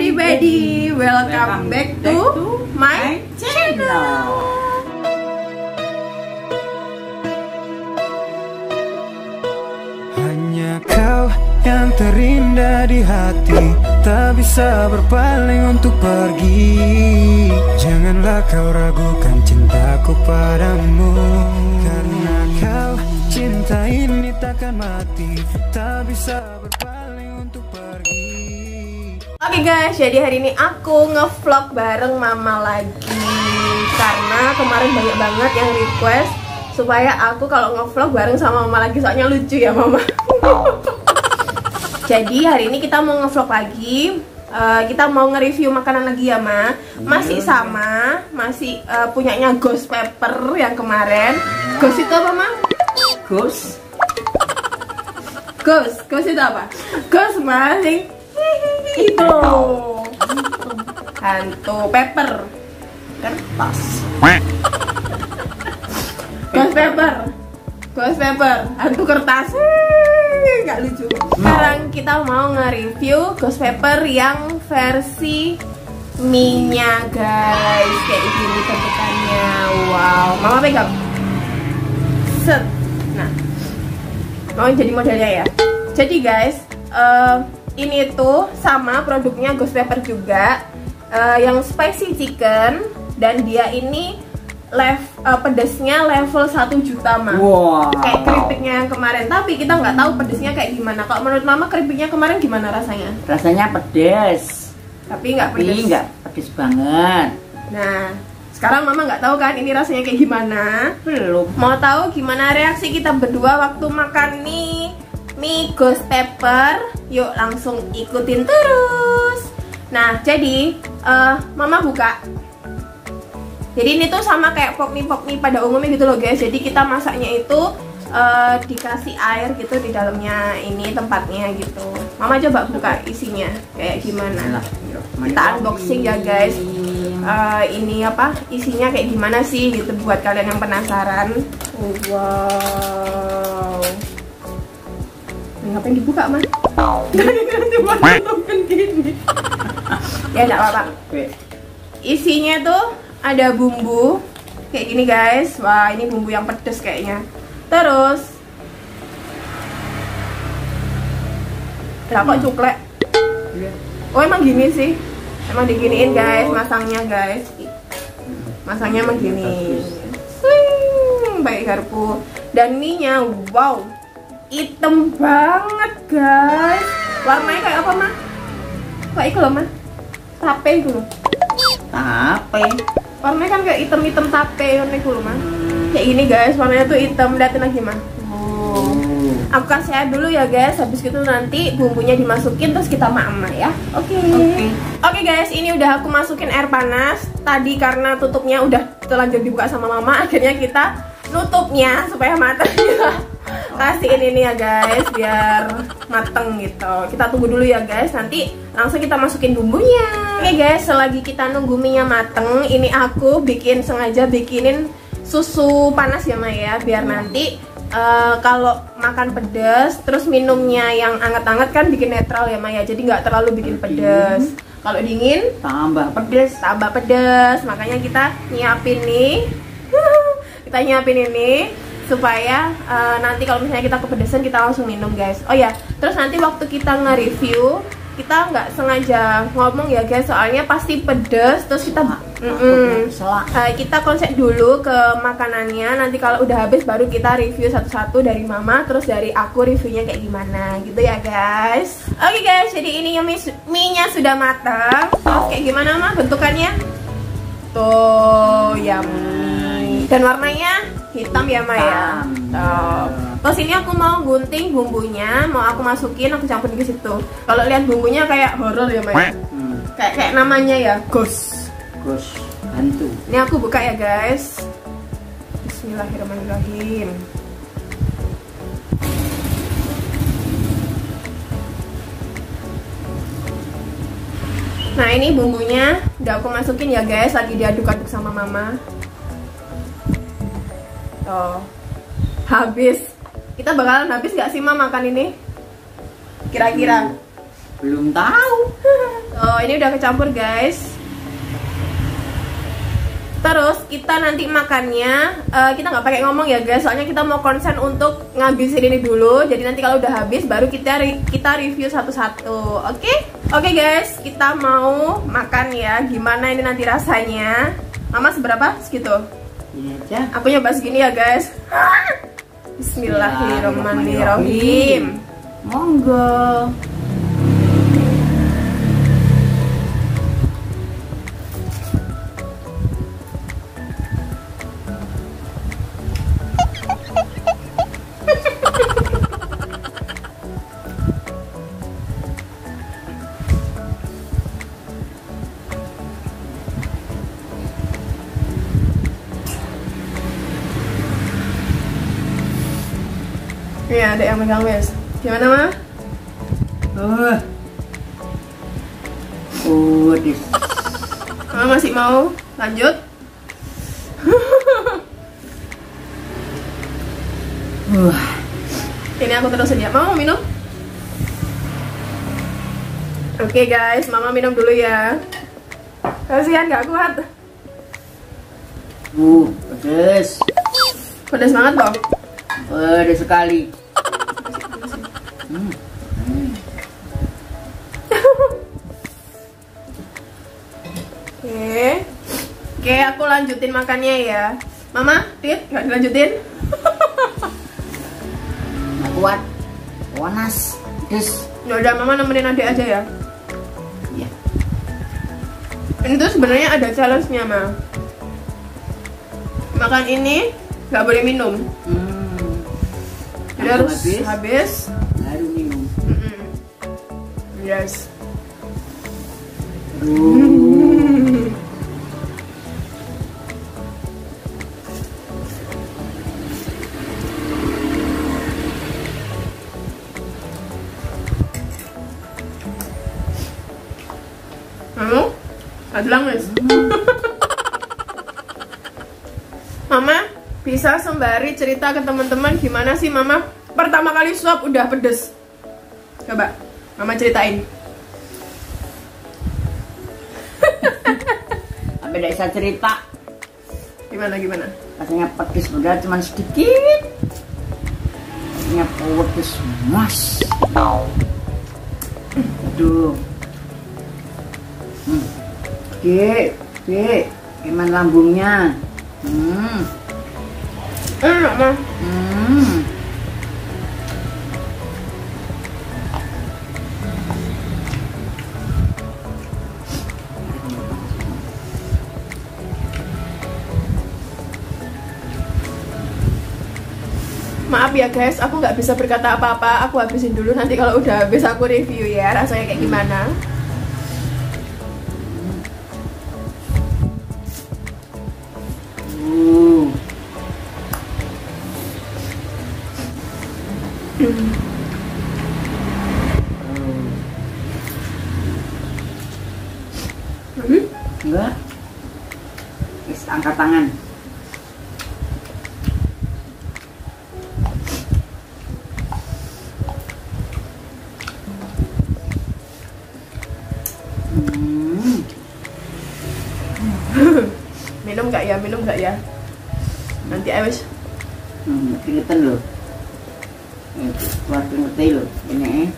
everybody, welcome back to my channel. Hanya kau yang terindah di hati Tak bisa berpaling untuk pergi. Janganlah kau ragukan cintaku padamu Karena kau cinta ini takkan mati Tak bisa berpaling Oke guys, jadi hari ini aku ngevlog bareng mama lagi. Karena kemarin banyak banget yang request Supaya aku kalau ngevlog bareng sama mama lagi Soalnya lucu ya mama. Jadi hari ini kita mau ngevlog lagi. Eh, Kita mau nge-review makanan lagi ya ma. Masih sama, masih eh, punyanya Ghost Pepper yang kemarin. Ghost itu apa ma? Gus Ghost, ghost itu apa? Ghost masing itu hantu pepper. Kertas. Ghost pepper. ghost pepper. Hantu kertas. Nggak lucu. Sekarang kita mau nge-review ghost pepper yang versi mie-nya guys. Kayak gini bentukannya wow. Mama pegang. Set. Nah. Mau jadi modelnya ya? Jadi guys eh, ini tuh sama produknya Ghost Pepper juga. Eh, yang spicy chicken. Dan dia ini lev eh, pedesnya level 1 juta mah Wow. Kayak keripiknya yang kemarin. Tapi kita nggak tahu pedesnya kayak gimana. Kalau menurut mama keripiknya kemarin gimana rasanya? Rasanya pedes. Tapi nggak Tapi pedes. nggak pedes banget. Nah sekarang mama nggak tahu kan ini rasanya kayak gimana. Belum. Mau tahu gimana reaksi kita berdua waktu makan mie mie ghost pepper? Yuk langsung ikutin terus. Nah, jadi eh, mama buka. Jadi ini tuh sama kayak pop mie pop mie pada umumnya gitu loh guys. Jadi kita masaknya itu eh, dikasih air gitu di dalamnya ini tempatnya gitu. Mama coba buka isinya kayak gimana. Kita unboxing ya, guys. Eh, ini apa isinya kayak gimana sih gitu buat kalian yang penasaran wow Ini ngapain dibuka mas? Nanti masukin gini ya enggak apa-apa. Isinya tuh ada bumbu kayak gini guys. Wah ini bumbu yang pedes kayaknya. Terus lah kok cuklek? Oh emang gini sih. Emang diginiin guys masangnya guys. Masangnya emang gini. Swing, baik garpu. Dan mie nya wow hitam banget guys. Warnanya kayak apa mah kayak itu loh mah tape itu loh. Tape. Warnanya kan kayak hitam-hitam tape warna itu loh mah kayak gini guys. Warnanya tuh hitam. Liatin lagi mah Oh. aku kasih air dulu ya guys. Habis itu nanti bumbunya dimasukin terus kita mama ya. Oke. Oke. Oke guys, ini udah aku masukin air panas. Tadi karena tutupnya udah terlanjur dibuka sama mama, akhirnya kita nutupnya supaya matang. Kasihin ini ya guys, biar mateng gitu. Kita tunggu dulu ya guys, nanti langsung kita masukin bumbunya. Oke guys, selagi kita nunggu mie mateng, ini aku bikin sengaja bikinin susu panas ya Maya, biar nanti eh, kalau makan pedas, terus minumnya yang anget-anget kan bikin netral ya Maya, jadi nggak terlalu bikin pedas. Kalau dingin Tambah pedes tambah pedas. Makanya kita nyiapin nih. Kita nyiapin ini supaya eh, nanti kalau misalnya kita kepedesan kita langsung minum guys. Oh ya terus nanti waktu kita nge-review kita nggak sengaja ngomong ya guys. Soalnya pasti pedes terus kita Mm-mm. Selak. Eh, kita konsep dulu ke makanannya. Nanti kalau udah habis baru kita review satu-satu dari mama terus dari aku reviewnya kayak gimana gitu ya guys. Oke guys. Jadi ini mie, mie nya sudah matang. Terus kayak gimana mah bentukannya? Tuh yummy. Dan warnanya hitam ya ma ya? Tuh. terus ini aku mau gunting bumbunya mau aku masukin aku campur di situ. Kalau lihat bumbunya kayak horror ya ma ya? Hmm. kayak kayak namanya ya? Ghost. Gus hantu. Ini aku buka ya guys. Bismillahirrahmanirrahim. Nah ini bumbunya. Udah aku masukin ya guys. Lagi diaduk-aduk sama mama Tuh Habis Kita bakalan habis gak sih ma makan ini? Kira-kira Belum tahu Oh, ini udah kecampur guys. Terus kita nanti makannya eh, kita nggak pakai ngomong ya guys, soalnya kita mau konsen untuk ngabisin ini dulu. Jadi nanti kalau udah habis baru kita re- kita review satu-satu. Oke? Oke guys, kita mau makan ya. Gimana ini nanti rasanya? Mama seberapa? Segitu. Ini aja. Aku nyoba segini ya guys. Bismillahirrahmanirrahim. Monggo. Iya, ada yang megang guys. Gimana mah? Uh. Udis. Mama masih mau lanjut? Wah. Ini aku terus. Mama mau minum? Oke guys, Mama minum dulu ya. Kasihan gak kuat. Uh, pedes. Pedas banget dong. Pedes sekali. Hmm. Oke. Oke, aku lanjutin makannya ya. Mama, Tit, nggak dilanjutin? Nggak kuat. Panas. Pedes. Ya udah, Mama nemenin adik aja ya. Ya. Ini tuh sebenarnya ada challenge-nya, Ma. Makan ini nggak boleh minum. Hmm. Jadi harus habis. habis. Ada nangis. Mama, bisa sembari cerita ke teman-teman gimana sih Mama pertama kali suap udah pedes? Coba, Mama ceritain. Sampai tidak bisa cerita. Gimana gimana? Rasanya pedes padahal cuma sedikit. Rasanya pedes mas. Aduh. Hmm. Oke, oke. Gimana lambungnya? Hmm. Enak mah. Maaf ya guys, aku nggak bisa berkata apa-apa. Aku habisin dulu nanti kalau udah habis aku review ya rasanya kayak gimana. Uh. Nggak ya? Minum nggak ya? Nanti awas. Hmm, keringetan loh. Eh, Keluar keringetnya loh. Ini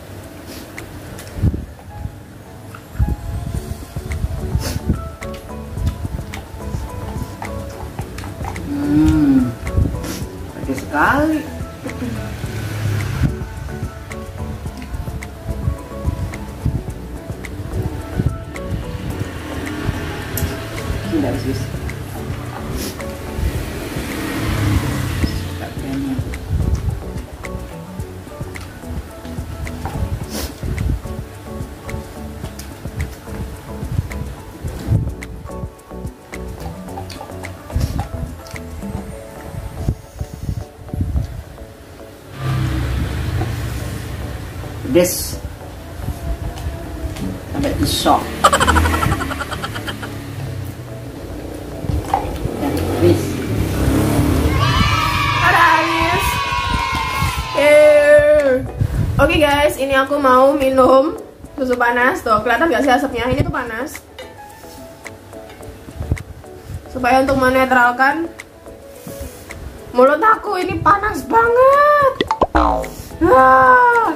Pedes. Sampai disok. Dan habis. Eh. Oke guys, ini aku mau minum susu panas tuh kelihatan gak sih asapnya ini tuh panas supaya untuk menetralkan mulut aku ini panas banget ah.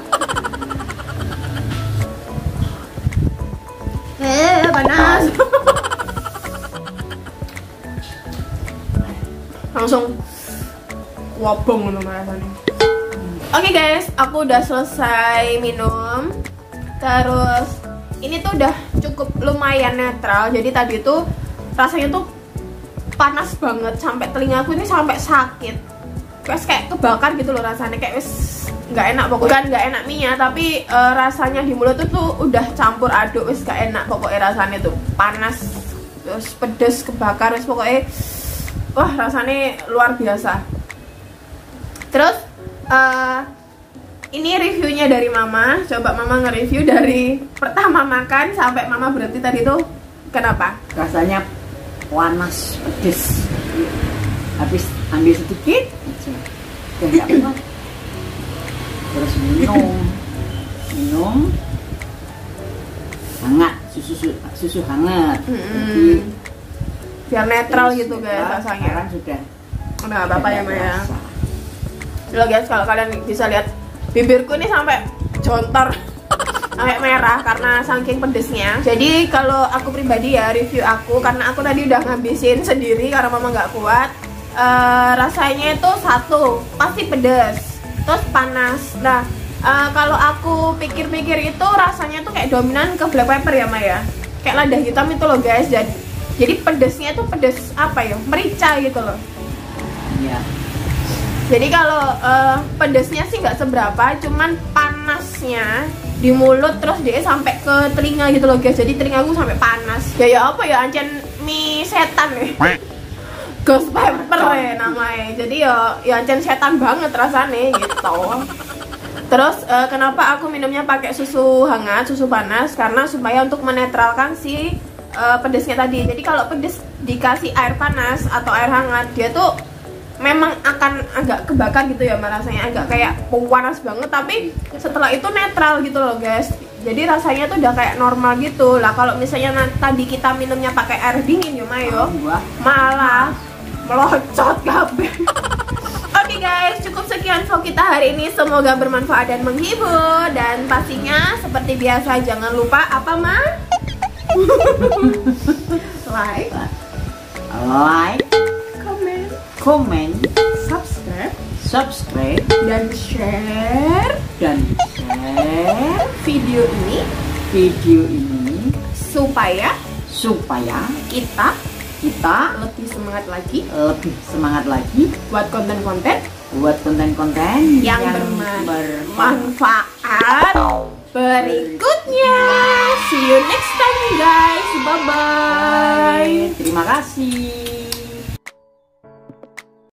Eh panas langsung wabong rasanya Oke guys, aku udah selesai minum. Terus ini tuh udah cukup lumayan netral. Jadi tadi tuh rasanya tuh panas banget sampai telingaku ini sampai sakit. Terus kayak kebakar gitu loh rasanya kayak wis nggak enak pokoknya. Bukan nggak enak minyak tapi uh, rasanya di mulut tuh, tuh udah campur aduk wis gak enak pokoknya rasanya tuh. Panas terus pedes kebakar wis pokoknya wah rasanya luar biasa. Terus uh, ini reviewnya dari mama. Coba mama nge-review dari pertama makan sampai mama berhenti tadi tuh kenapa? Rasanya panas pedes. Habis ambil sedikit aja. Dan terus minum. Minum. Hangat susu susu hangat. Mm -hmm. jadi biar netral gitu guys rasanya. kan sudah udah apa apa ya Maya lo guys kalau kalian bisa lihat bibirku ini sampai jontor sampai merah karena saking pedesnya. Jadi kalau aku pribadi ya review aku karena aku tadi udah ngabisin sendiri karena mama nggak kuat uh, rasanya itu satu pasti pedes terus panas. Nah uh, kalau aku pikir-pikir itu rasanya tuh kayak dominan ke black pepper ya Maya kayak lada hitam itu loh guys. Jadi jadi pedesnya itu pedes apa ya? Merica gitu loh. Iya. Jadi kalau uh, pedesnya sih nggak seberapa cuman panasnya di mulut terus dia sampai ke telinga gitu loh guys. Jadi telingaku sampai panas. Ya ya apa ya? Ancen mie setan nih ghost pepper ya namanya. Jadi ya ya ancen setan banget rasanya gitu. Terus uh, kenapa aku minumnya pakai susu hangat susu panas? Karena supaya untuk menetralkan si uh, pedesnya tadi. Jadi kalau pedes dikasih air panas atau air hangat dia tuh memang akan agak kebakar gitu ya rasanya. Agak kayak panas banget tapi setelah itu netral gitu loh guys. Jadi rasanya tuh udah kayak normal gitu. Lah kalau misalnya tadi kita minumnya pakai air dingin ya Mayo malah melocot kabeh Oke okay guys, cukup sekian vlog kita hari ini. Semoga bermanfaat dan menghibur. Dan pastinya seperti biasa jangan lupa apa mah? like, like, komen, subscribe, subscribe. Dan share. Dan share. Video ini video ini supaya supaya kita kita lebih semangat lagi. lebih semangat lagi buat konten-konten. buat konten-konten yang, yang bermanfaat. berikutnya. See you next time guys. Bye bye. Terima kasih